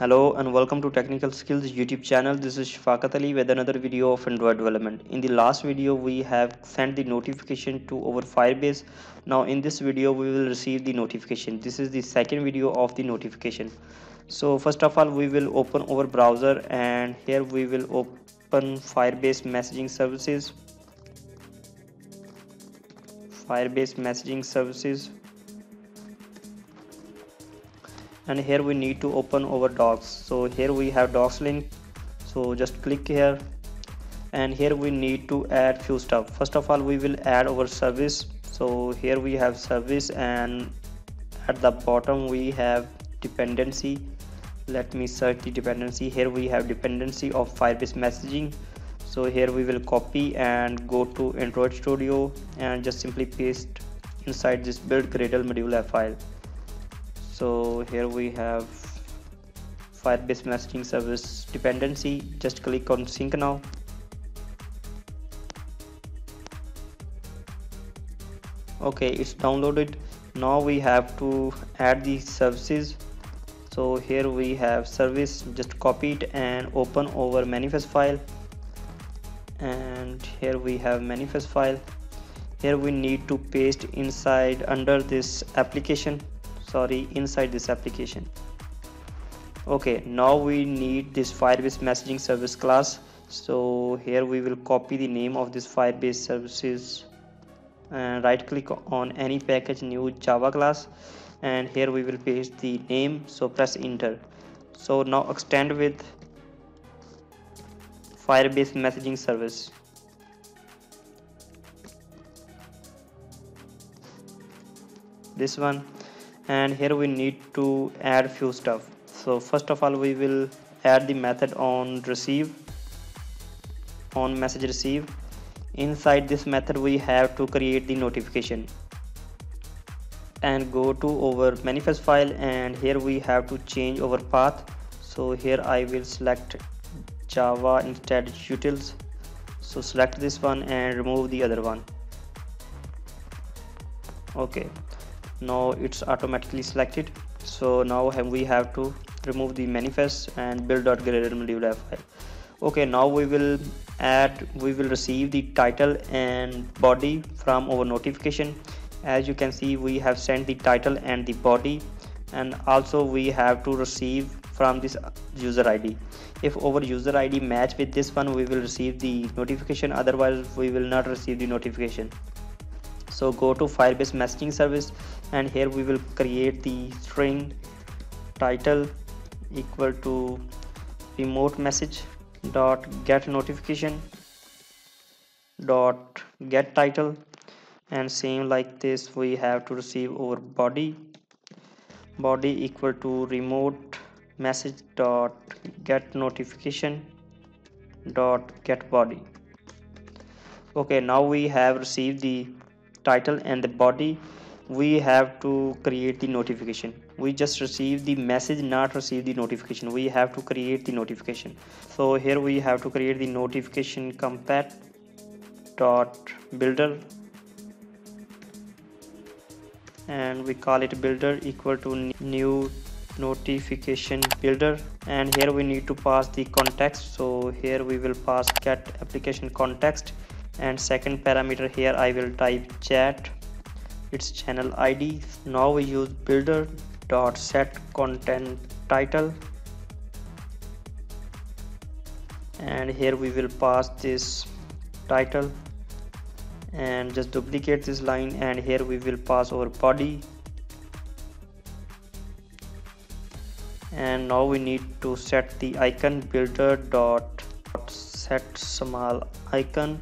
Hello and welcome to Technical Skills YouTube channel. This is Shafaqat Ali with another video of Android development. In the last video, we have sent the notification to our Firebase. Now in this video, we will receive the notification. This is the second video of the notification. So first of all, we will open our browser and here we will open Firebase messaging services. Firebase messaging services and here we need to open our docs. So here we have docs link. So just click here. And here we need to add few stuff. First of all we will add our service. So here we have service and at the bottom we have dependency. Let me search the dependency. Here we have dependency of firebase messaging. So here we will copy and go to android studio and just simply paste inside this build gradle module file so here we have firebase messaging service dependency. Just click on sync now. Okay it's downloaded. Now we have to add the services. So here we have service. Just copy it and open over manifest file. And here we have manifest file. Here we need to paste inside under this application sorry inside this application. Okay now we need this firebase messaging service class. So here we will copy the name of this firebase services and right click on any package new java class. And here we will paste the name so press enter. So now extend with firebase messaging service. This one and here we need to add few stuff. So first of all we will add the method on receive on message receive. Inside this method we have to create the notification and go to our manifest file and here we have to change our path. So here I will select Java instead utils. So select this one and remove the other one. Okay now it's automatically selected. So now we have to remove the manifest and build.gradle file. Okay now we will add we will receive the title and body from our notification. As you can see we have sent the title and the body and also we have to receive from this user id if our user id match with this one we will receive the notification. Otherwise we will not receive the notification so go to firebase messaging service and here we will create the string title equal to remote message dot get notification dot get title. And same like this we have to receive our body. Body equal to remote message dot get notification dot get body. Okay now we have received the title and the body we have to create the notification. We just receive the message not receive the notification. We have to create the notification. So here we have to create the notification compat dot builder. And we call it builder equal to new notification builder. And here we need to pass the context. So here we will pass get application context and second parameter here I will type chat. Its channel ID now we use builder dot set content title. And here we will pass this title. And just duplicate this line and here we will pass our body. And now we need to set the icon builder dot set small icon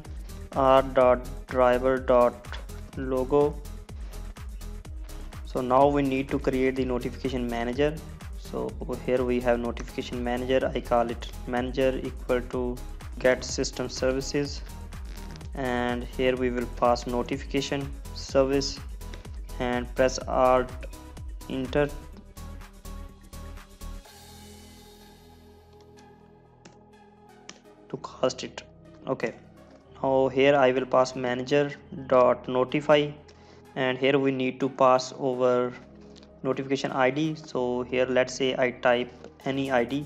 r dot drawable dot logo. So now we need to create the notification manager. So here we have notification manager. I call it manager equal to get system services. And here we will pass notification service and press alt enter. To cast it. Okay now here I will pass manager dot notify and here we need to pass over notification id so here let's say i type any id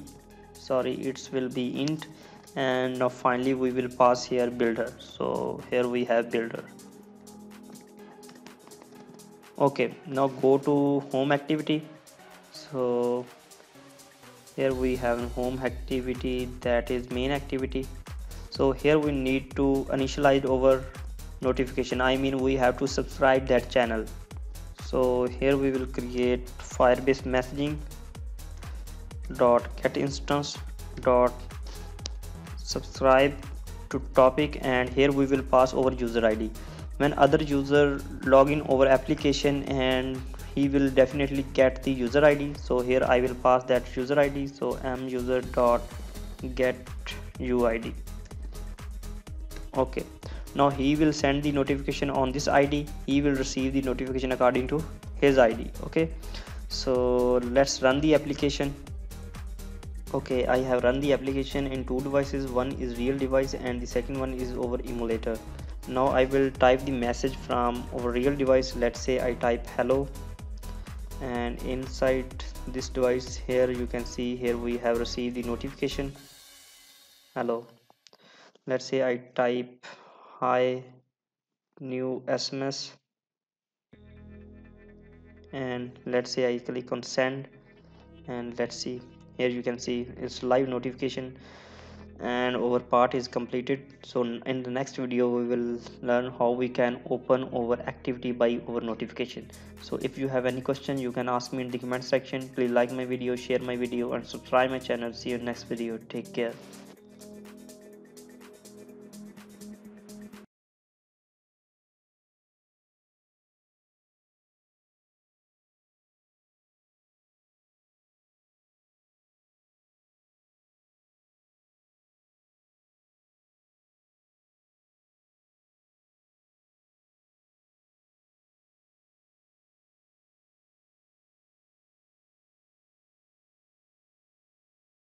sorry it will be int. And now finally we will pass here builder. So here we have builder. Okay now go to home activity. So here we have home activity that is main activity so here we need to initialize our notification. I mean we have to subscribe that channel. So here we will create firebase messaging dot get instance dot subscribe to topic and here we will pass over user id when other user log in over application and he will definitely get the user id so here i will pass that user id so m user dot get uid okay. Now he will send the notification on this id he will receive the notification according to his id okay. So let's run the application. Okay i have run the application in two devices. One is real device and the second one is over emulator. Now i will type the message from over real device. Let's say i type hello. And inside this device here you can see here we have received the notification. Hello let's say I type hi new SMS and let's say I click on send. And let's see here you can see it's live notification. And our part is completed. So in the next video we will learn how we can open our activity by our notification. So if you have any question you can ask me in the comment section. Please like my video share my video and subscribe my channel. See you next video. Take care